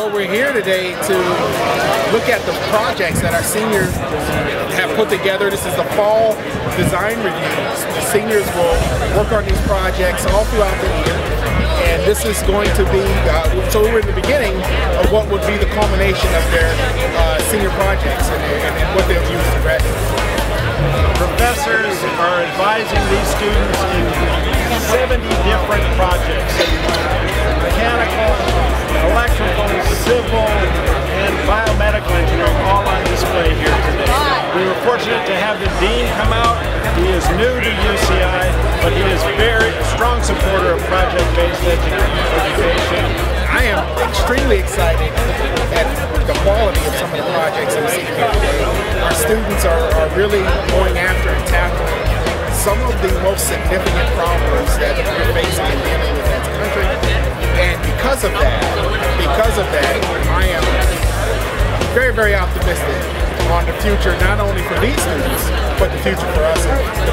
Well, we're here today to look at the projects that our seniors have put together. This is the fall design review. The seniors will work on these projects all throughout the year. And this is going to be, uh, so we're in the beginning of what would be the culmination of their uh, senior projects and, and, and what they'll use to graduate. Professors are advising these students civil, and biomedical engineering all on display here today. We were fortunate to have the Dean come out. He is new to UCI, but he is a very strong supporter of project-based education. I am extremely excited at the quality of some of the projects I'm seeing today. Our students are, are really going after and tackling some of the most significant problems that we're facing in dealing with as a country. And because of that, because of that, I am very, very optimistic on the future, not only for these students, but the future for us